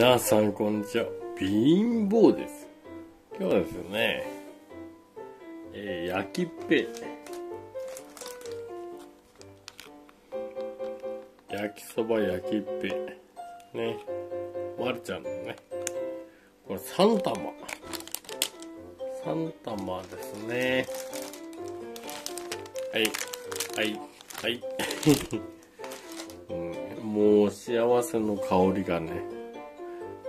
皆さんこんにちは。貧乏です。今日はですね、えー、焼きっぺ。焼きそば焼きっぺ。ね。まるちゃんのね。これ3玉3玉ですね。はい。はい。はい。うん、もう幸せの香りがね。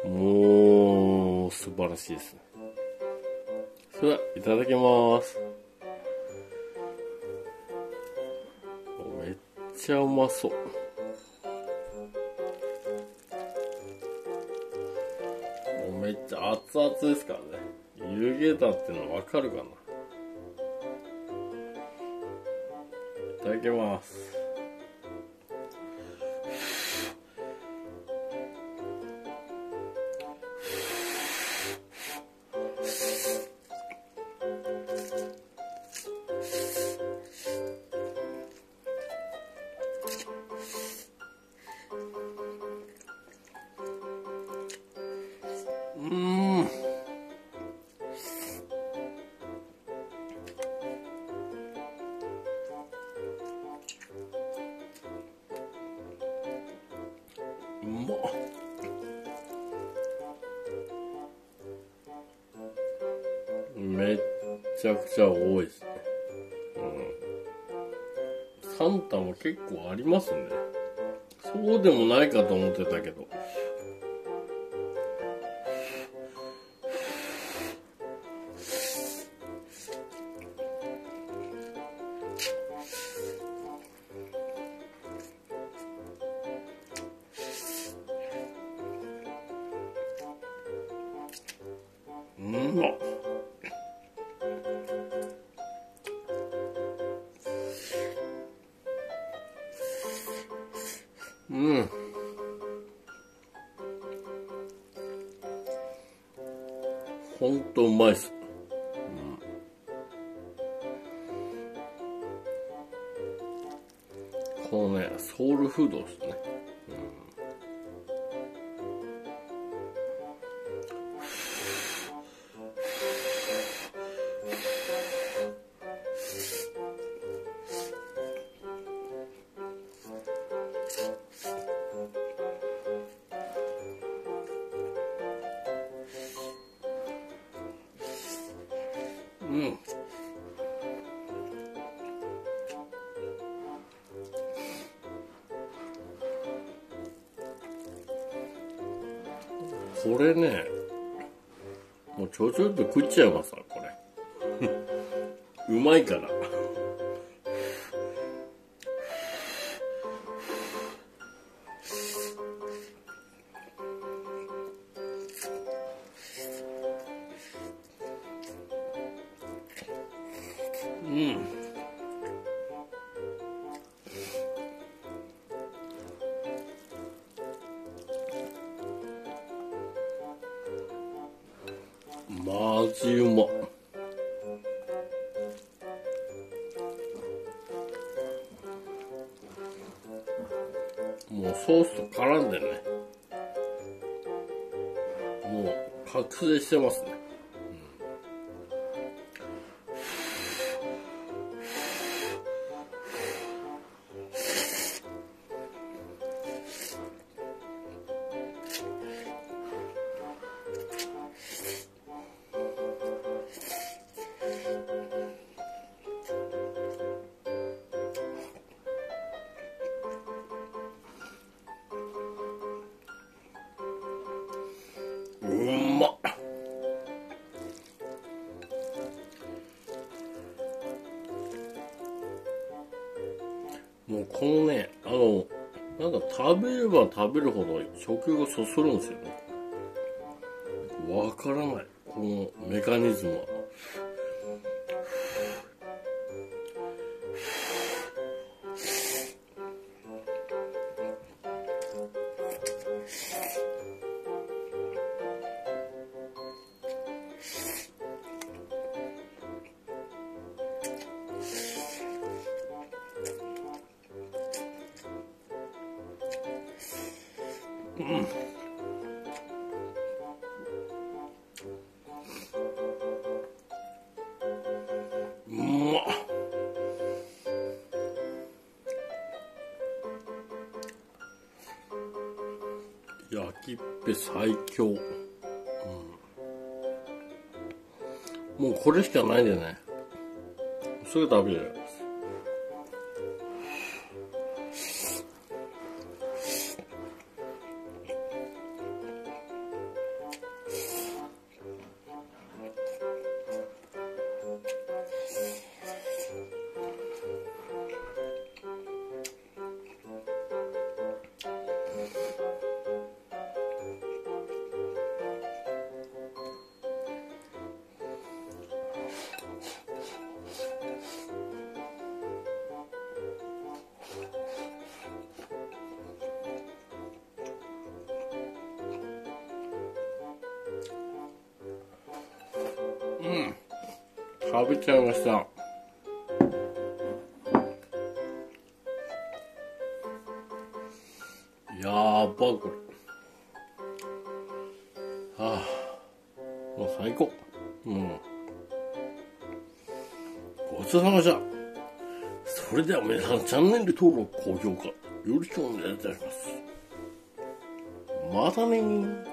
もう素晴らしいです。ねそれではいただきます。めっちゃうまそう。もうめっちゃ熱々ですからね。湯気だってのわかるかな。いただきます。うまっ。めっちゃくちゃ多いですね。うん。サンタも結構ありますね。そうでもないかと思ってたけど。うん。まっうん。ほんとうまいっす、うん、このねソウルフードですね。うん。これねもうちょちょっと食っちゃいますわこれ。うまいから。うん。マジうま。もうソースと絡んでね。もう覚醒してますね。食べれば食べるほど食欲をそそるんですよね。わからない。このメカニズムは。うん。焼きっぺ最強、うん、もうこれしかないんだよね。すぐ食べれる。食べちゃいましたやーばこれはあもう最高。うん。ごちそうさまでした。それでは皆さんチャンネル登録高評価よろしくお願いいたします。またね